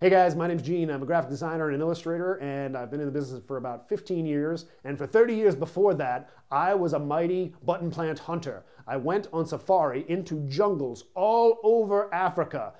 Hey guys, my name's Gene. I'm a graphic designer and an illustrator, and I've been in the business for about 15 years. And for 30 years before that, I was a mighty button plant hunter. I went on safari into jungles all over Africa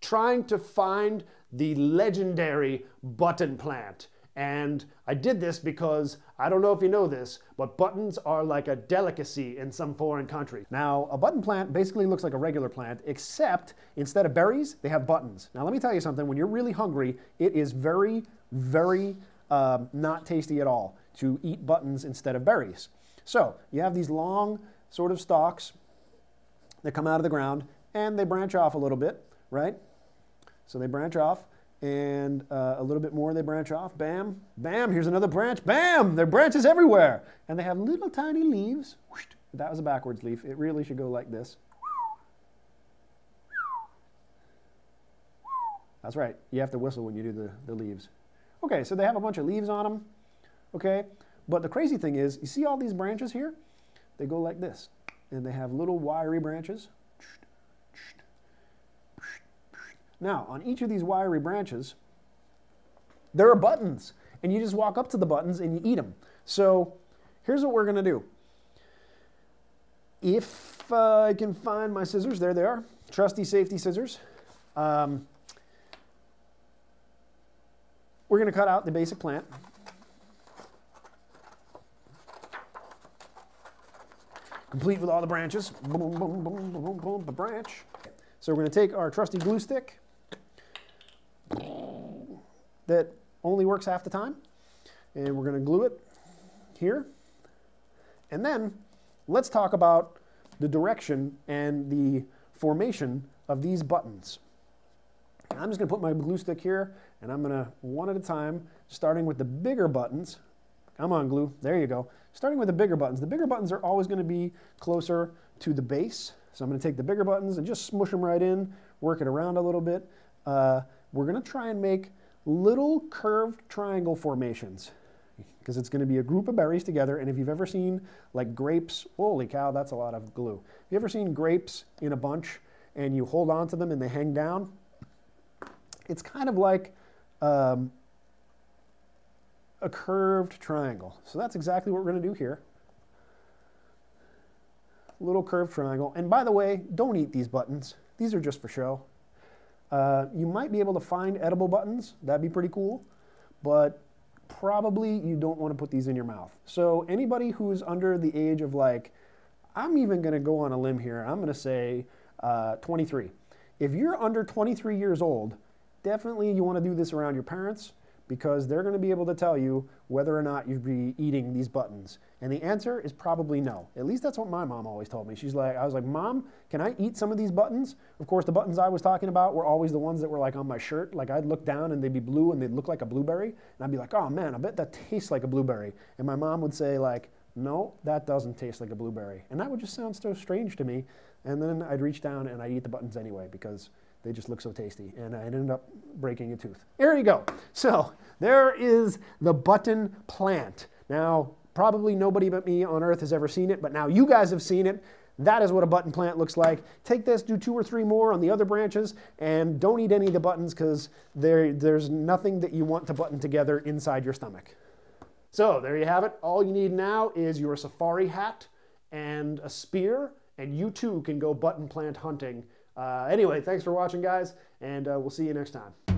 trying to find the legendary button plant. And I did this because I don't know if you know this, but buttons are like a delicacy in some foreign country. Now, a button plant basically looks like a regular plant, except instead of berries, they have buttons. Now, let me tell you something. When you're really hungry, it is very, very um, not tasty at all to eat buttons instead of berries. So you have these long sort of stalks that come out of the ground, and they branch off a little bit, right? So they branch off and uh, a little bit more they branch off. Bam, bam, here's another branch. Bam, there are branches everywhere. And they have little tiny leaves. That was a backwards leaf. It really should go like this. That's right. You have to whistle when you do the, the leaves. Okay, so they have a bunch of leaves on them. Okay, but the crazy thing is, you see all these branches here? They go like this. And they have little wiry branches. Now, on each of these wiry branches, there are buttons, and you just walk up to the buttons and you eat them. So here's what we're going to do. If uh, I can find my scissors, there they are, trusty safety scissors. Um, we're going to cut out the basic plant. Complete with all the branches. Boom, boom, boom, boom, boom, a branch. So we're going to take our trusty glue stick that only works half the time. And we're going to glue it here. And then let's talk about the direction and the formation of these buttons. I'm just going to put my glue stick here, and I'm going to, one at a time, starting with the bigger buttons. Come on, glue. There you go. Starting with the bigger buttons. The bigger buttons are always going to be closer to the base. So I'm going to take the bigger buttons and just smush them right in, work it around a little bit. Uh, we're going to try and make little curved triangle formations because it's going to be a group of berries together. And if you've ever seen like grapes, holy cow, that's a lot of glue. Have you ever seen grapes in a bunch and you hold on to them and they hang down? It's kind of like um, a curved triangle. So that's exactly what we're going to do here. Little curved triangle. And by the way, don't eat these buttons. These are just for show. Uh, you might be able to find edible buttons. That'd be pretty cool. But probably you don't want to put these in your mouth. So anybody who's under the age of like, I'm even going to go on a limb here. I'm going to say uh, 23. If you're under 23 years old, definitely you want to do this around your parents because they're going to be able to tell you whether or not you'd be eating these buttons. And the answer is probably no. At least that's what my mom always told me. She's like, I was like, Mom, can I eat some of these buttons? Of course, the buttons I was talking about were always the ones that were like on my shirt. Like I'd look down and they'd be blue and they'd look like a blueberry. And I'd be like, oh man, I bet that tastes like a blueberry. And my mom would say like, no, that doesn't taste like a blueberry. And that would just sound so strange to me. And then I'd reach down and I'd eat the buttons anyway because they just look so tasty. And I ended up breaking a tooth. There you go. So there is the button plant. Now, probably nobody but me on earth has ever seen it, but now you guys have seen it. That is what a button plant looks like. Take this, do two or three more on the other branches, and don't eat any of the buttons because there, there's nothing that you want to button together inside your stomach. So there you have it. All you need now is your safari hat and a spear, and you too can go button plant hunting uh, anyway, thanks for watching, guys, and uh, we'll see you next time.